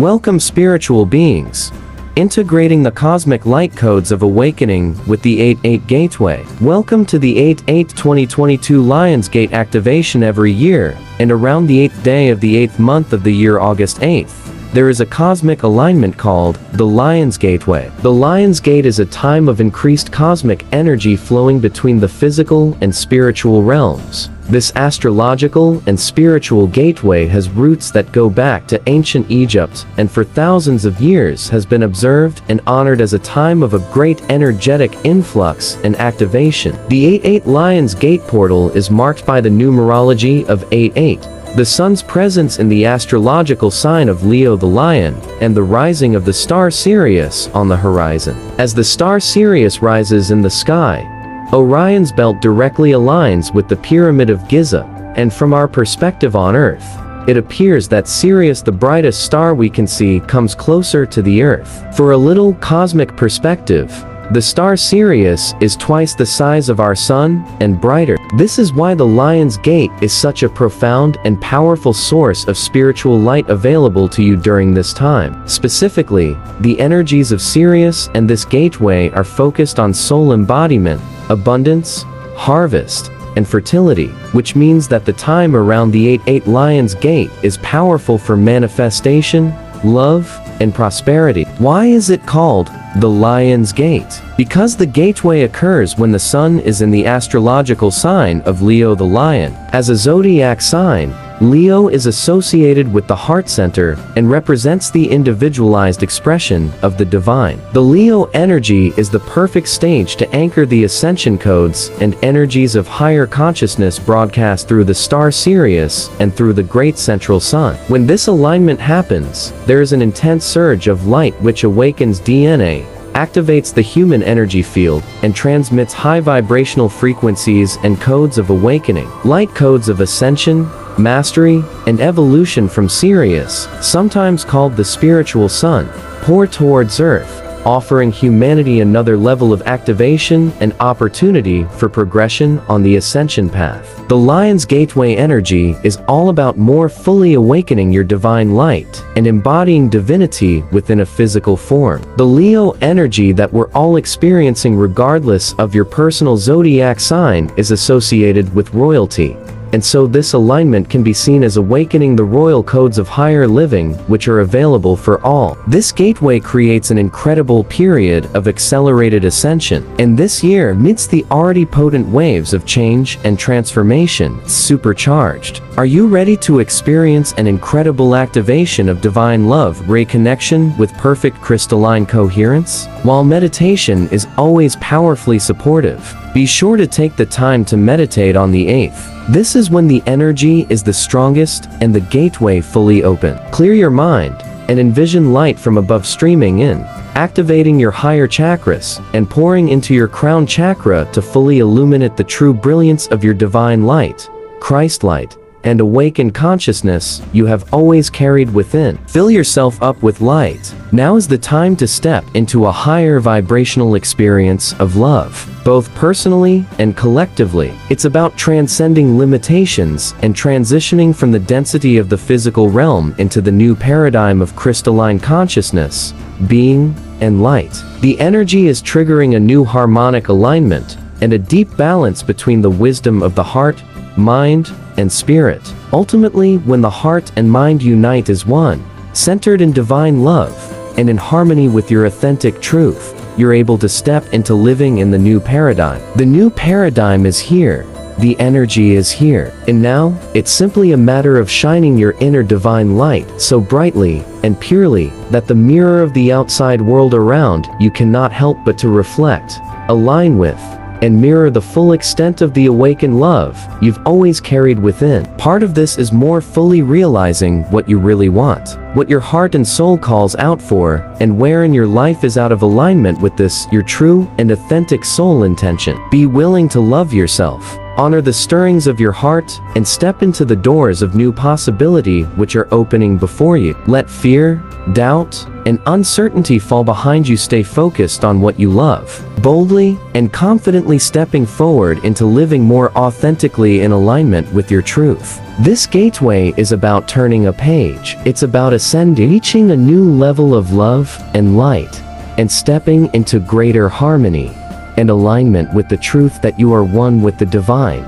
Welcome spiritual beings. Integrating the cosmic light codes of awakening with the 8-8 gateway. Welcome to the 8-8 2022 Lionsgate activation every year, and around the 8th day of the 8th month of the year August 8th. There is a cosmic alignment called the Lion's Gateway. The Lion's Gate is a time of increased cosmic energy flowing between the physical and spiritual realms. This astrological and spiritual gateway has roots that go back to ancient Egypt and for thousands of years has been observed and honored as a time of a great energetic influx and activation. The 88 Lion's Gate portal is marked by the numerology of 88, the sun's presence in the astrological sign of Leo the Lion, and the rising of the star Sirius on the horizon. As the star Sirius rises in the sky, Orion's belt directly aligns with the Pyramid of Giza, and from our perspective on Earth, it appears that Sirius the brightest star we can see comes closer to the Earth. For a little cosmic perspective, the star Sirius is twice the size of our sun and brighter. This is why the Lion's Gate is such a profound and powerful source of spiritual light available to you during this time. Specifically, the energies of Sirius and this gateway are focused on soul embodiment, abundance, harvest, and fertility, which means that the time around the 8-8 Lion's Gate is powerful for manifestation, love, and prosperity. Why is it called the Lion's Gate? Because the gateway occurs when the sun is in the astrological sign of Leo the Lion. As a zodiac sign, Leo is associated with the heart center and represents the individualized expression of the divine. The Leo energy is the perfect stage to anchor the ascension codes and energies of higher consciousness broadcast through the star Sirius and through the great central sun. When this alignment happens, there is an intense surge of light which awakens DNA, activates the human energy field, and transmits high vibrational frequencies and codes of awakening. Light codes of ascension, mastery, and evolution from Sirius, sometimes called the spiritual sun, pour towards Earth, offering humanity another level of activation and opportunity for progression on the ascension path. The Lion's Gateway energy is all about more fully awakening your divine light and embodying divinity within a physical form. The Leo energy that we're all experiencing regardless of your personal zodiac sign is associated with royalty and so this alignment can be seen as awakening the royal codes of higher living which are available for all. This gateway creates an incredible period of accelerated ascension, and this year amidst the already potent waves of change and transformation, supercharged. Are you ready to experience an incredible activation of divine love reconnection with perfect crystalline coherence? While meditation is always powerfully supportive, be sure to take the time to meditate on the 8th. This is when the energy is the strongest and the gateway fully open. Clear your mind and envision light from above streaming in, activating your higher chakras and pouring into your crown chakra to fully illuminate the true brilliance of your divine light, Christ light and awaken consciousness you have always carried within. Fill yourself up with light. Now is the time to step into a higher vibrational experience of love, both personally and collectively. It's about transcending limitations and transitioning from the density of the physical realm into the new paradigm of crystalline consciousness, being, and light. The energy is triggering a new harmonic alignment and a deep balance between the wisdom of the heart, mind, and spirit. Ultimately, when the heart and mind unite as one, centered in divine love, and in harmony with your authentic truth, you're able to step into living in the new paradigm. The new paradigm is here. The energy is here. And now, it's simply a matter of shining your inner divine light so brightly and purely that the mirror of the outside world around you cannot help but to reflect, align with, and mirror the full extent of the awakened love you've always carried within. Part of this is more fully realizing what you really want, what your heart and soul calls out for, and where in your life is out of alignment with this, your true and authentic soul intention. Be willing to love yourself, Honor the stirrings of your heart and step into the doors of new possibility which are opening before you. Let fear, doubt, and uncertainty fall behind you. Stay focused on what you love. Boldly and confidently stepping forward into living more authentically in alignment with your truth. This gateway is about turning a page. It's about ascending, reaching a new level of love and light, and stepping into greater harmony and alignment with the truth that you are one with the divine,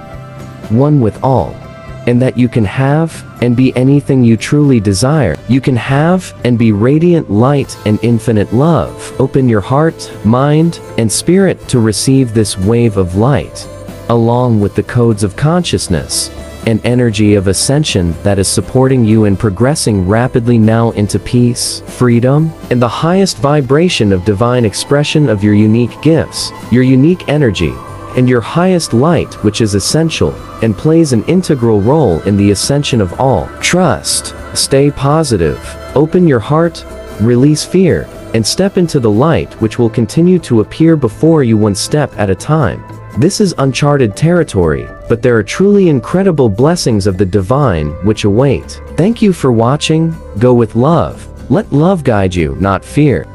one with all, and that you can have and be anything you truly desire. You can have and be radiant light and infinite love. Open your heart, mind, and spirit to receive this wave of light, along with the codes of consciousness an energy of ascension that is supporting you in progressing rapidly now into peace, freedom, and the highest vibration of divine expression of your unique gifts, your unique energy, and your highest light which is essential and plays an integral role in the ascension of all. Trust, stay positive, open your heart, release fear, and step into the light which will continue to appear before you one step at a time. This is uncharted territory, but there are truly incredible blessings of the divine which await. Thank you for watching, go with love, let love guide you, not fear.